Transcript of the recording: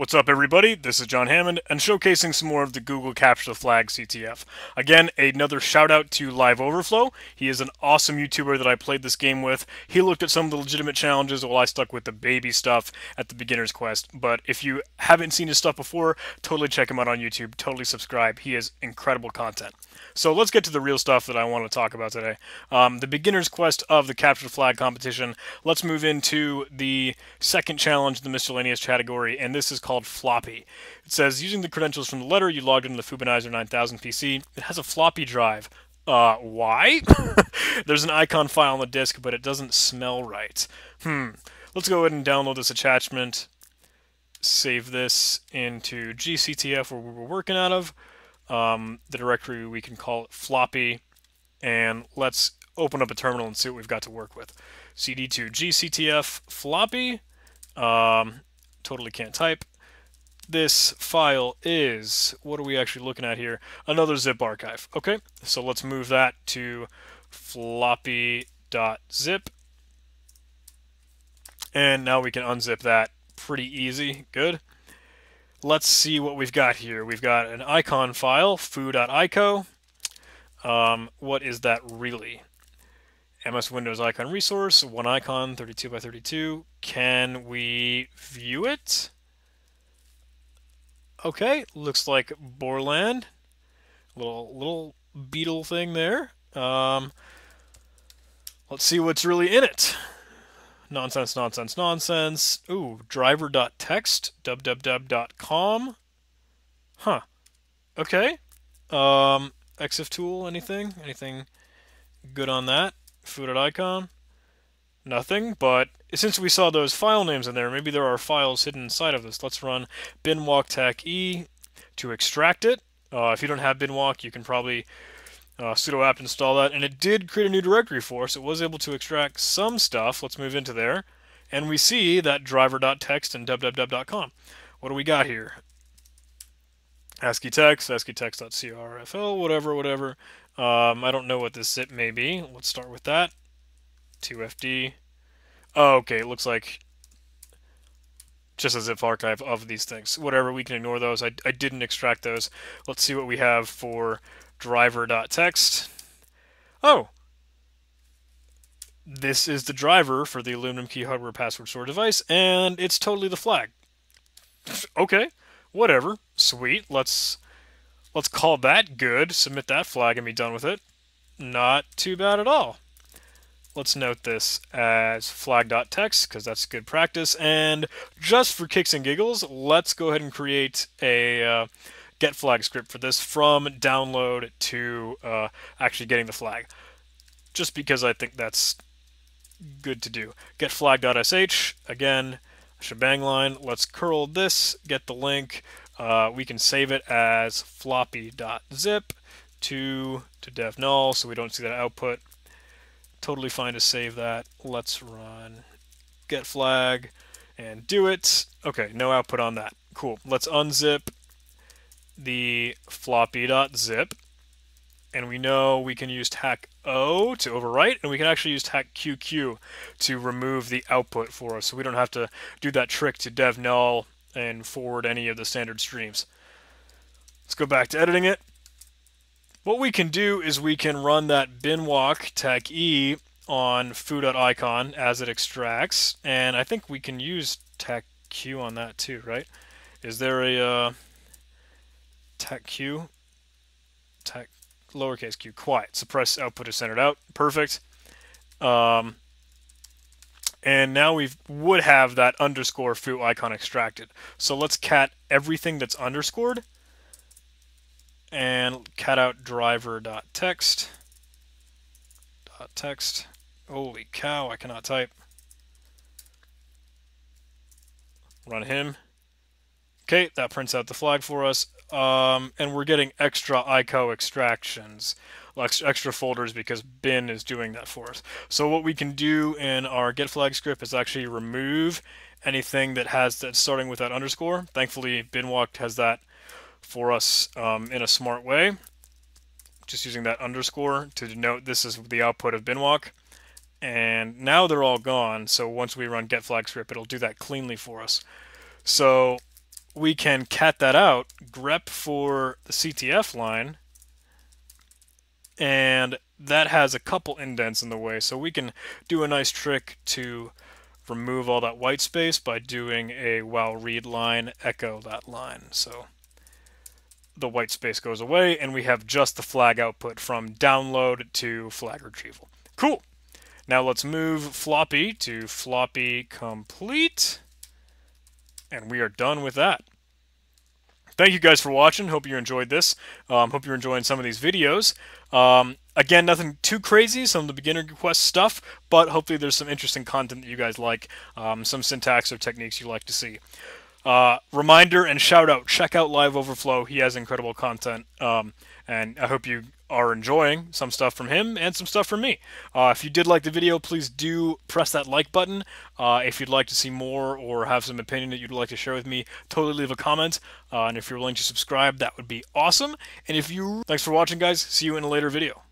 What's up, everybody? This is John Hammond, and showcasing some more of the Google Capture the Flag CTF. Again, another shout out to Live Overflow. He is an awesome YouTuber that I played this game with. He looked at some of the legitimate challenges while I stuck with the baby stuff at the beginner's quest. But if you haven't seen his stuff before, totally check him out on YouTube. Totally subscribe. He has incredible content. So let's get to the real stuff that I want to talk about today. Um, the beginner's quest of the Capture the Flag competition. Let's move into the second challenge, the miscellaneous category, and this is called floppy. It says using the credentials from the letter you logged into the Foobanizer 9000 PC. It has a floppy drive. Uh, why? There's an icon file on the disk, but it doesn't smell right. Hmm. Let's go ahead and download this attachment. Save this into GCTF where we were working out of. Um, the directory we can call it floppy. And let's open up a terminal and see what we've got to work with. cd2 gctf floppy. Um, totally can't type this file is, what are we actually looking at here? Another zip archive. Okay, so let's move that to floppy.zip. And now we can unzip that pretty easy. Good. Let's see what we've got here. We've got an icon file, foo.ico. Um, what is that really? MS Windows icon resource, one icon, 32 by 32. Can we view it? Okay, looks like Borland. Little little beetle thing there. Um, let's see what's really in it. Nonsense, nonsense, nonsense. Ooh, driver.txt, www.com. Huh. Okay. Um, EXIF tool, anything? Anything good on that? Foo.icon? Nothing, but since we saw those file names in there, maybe there are files hidden inside of this. Let's run binwalk e to extract it. Uh, if you don't have binwalk, you can probably uh, sudo apt install that. And it did create a new directory for us. It was able to extract some stuff. Let's move into there. And we see that driver.txt and www.com. What do we got here? ASCII text, ASCII text.crfl, whatever, whatever. Um, I don't know what this zip may be. Let's start with that. 2FD. Oh, okay, it looks like just a zip archive of these things. Whatever, we can ignore those. I, I didn't extract those. Let's see what we have for driver.txt. Oh, this is the driver for the aluminum key hardware password store device, and it's totally the flag. okay, whatever. Sweet. Let's let's call that good. Submit that flag and be done with it. Not too bad at all. Let's note this as flag.txt because that's good practice. And just for kicks and giggles, let's go ahead and create a uh, get flag script for this from download to uh, actually getting the flag. Just because I think that's good to do. Get flag.sh, again, shebang line. Let's curl this, get the link. Uh, we can save it as floppy.zip to, to dev null so we don't see that output totally fine to save that. Let's run get flag and do it. Okay, no output on that. Cool. Let's unzip the floppy.zip. And we know we can use tac O to overwrite, and we can actually use tac QQ to remove the output for us, so we don't have to do that trick to dev null and forward any of the standard streams. Let's go back to editing it. What we can do is we can run that binwalk tech e on foo.icon as it extracts, and I think we can use tech q on that too, right? Is there a uh, tech q? Tech lowercase q, quiet. Suppress output is centered out. Perfect. Um, and now we would have that underscore foo icon extracted. So let's cat everything that's underscored and cat out driver dot text dot text. Holy cow, I cannot type. Run him. Okay, that prints out the flag for us. Um, and we're getting extra ICO extractions, extra folders because bin is doing that for us. So what we can do in our get flag script is actually remove anything that has that starting with that underscore. Thankfully, binwalk has that for us um, in a smart way. Just using that underscore to denote this is the output of binwalk. And now they're all gone, so once we run get flag script, it'll do that cleanly for us. So we can cat that out, grep for the CTF line, and that has a couple indents in the way, so we can do a nice trick to remove all that white space by doing a while read line echo that line. So the white space goes away and we have just the flag output from download to flag retrieval. Cool. Now let's move floppy to floppy complete and we are done with that. Thank you guys for watching. Hope you enjoyed this. Um, hope you're enjoying some of these videos. Um, again, nothing too crazy, some of the beginner request stuff, but hopefully there's some interesting content that you guys like, um, some syntax or techniques you like to see. Uh, reminder and shout out, check out Live Overflow. He has incredible content, um, and I hope you are enjoying some stuff from him and some stuff from me. Uh, if you did like the video, please do press that like button. Uh, if you'd like to see more or have some opinion that you'd like to share with me, totally leave a comment. Uh, and if you're willing to subscribe, that would be awesome. And if you, thanks for watching, guys. See you in a later video.